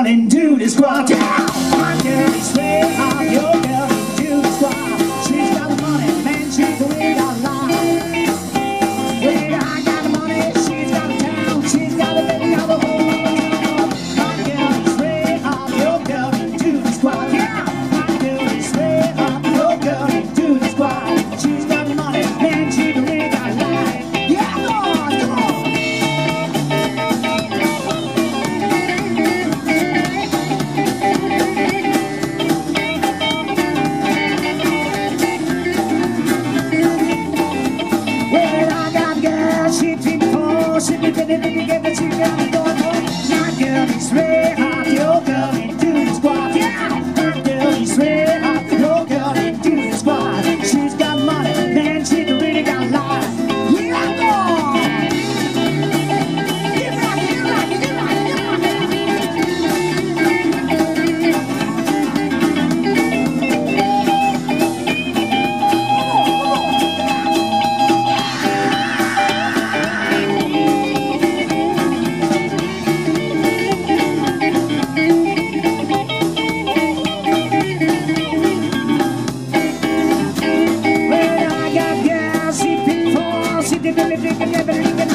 running do can spray on your girl. everything together to She did it, did it, the